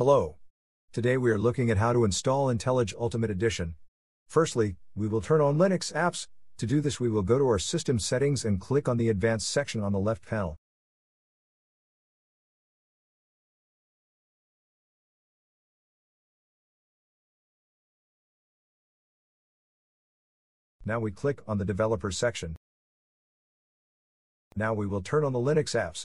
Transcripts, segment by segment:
Hello. Today we are looking at how to install IntelliJ Ultimate Edition. Firstly, we will turn on Linux apps. To do this, we will go to our system settings and click on the advanced section on the left panel. Now we click on the developer section. Now we will turn on the Linux apps.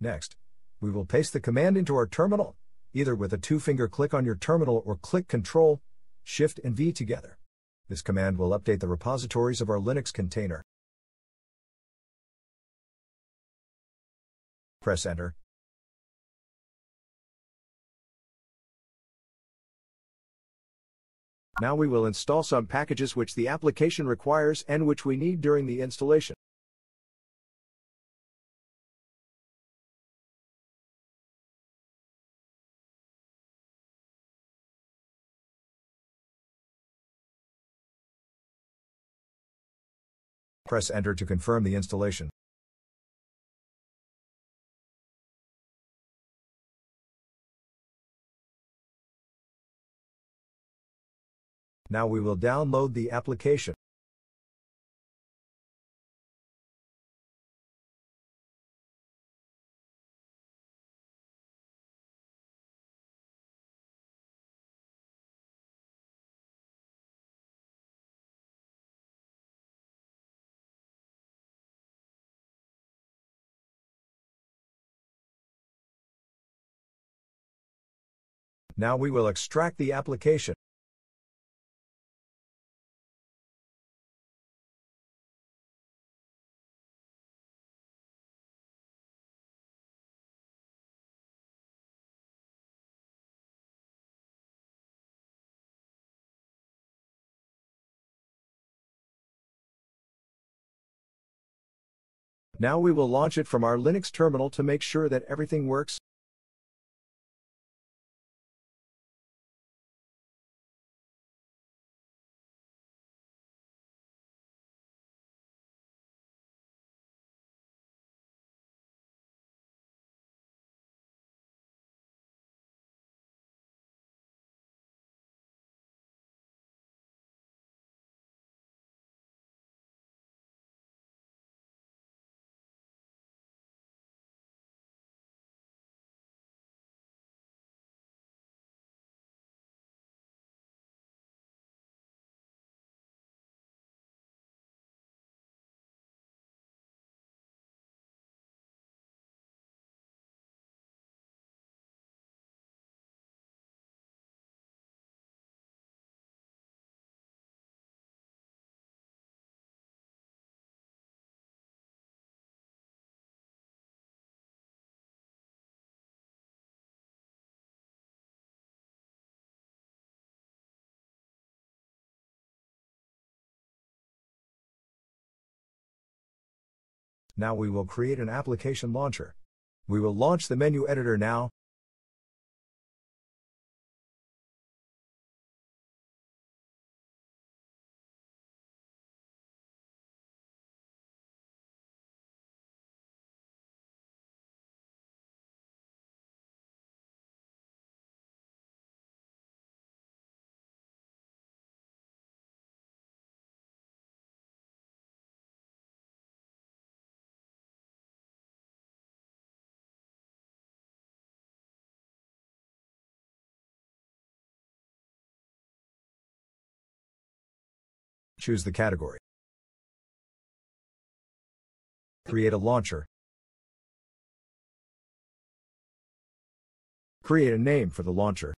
Next, we will paste the command into our terminal, either with a two-finger click on your terminal or click Ctrl, Shift and V together. This command will update the repositories of our Linux container. Press Enter. Now we will install some packages which the application requires and which we need during the installation. Press Enter to confirm the installation. Now we will download the application. Now we will extract the application. Now we will launch it from our Linux terminal to make sure that everything works. Now we will create an application launcher. We will launch the menu editor now. Choose the category. Create a launcher. Create a name for the launcher.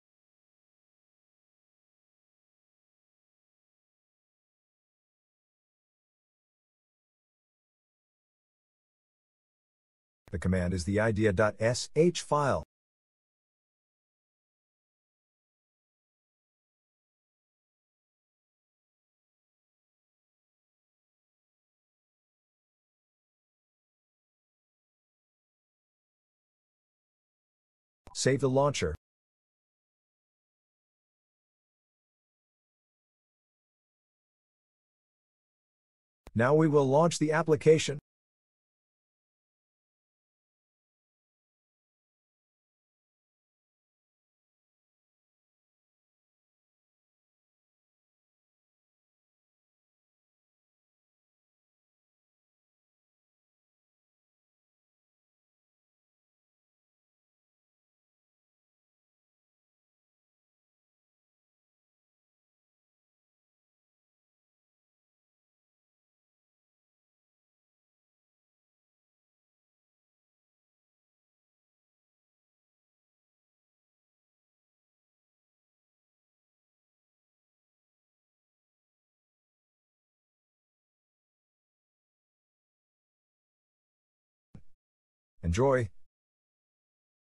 The command is the idea.sh file. Save the launcher. Now we will launch the application. Enjoy!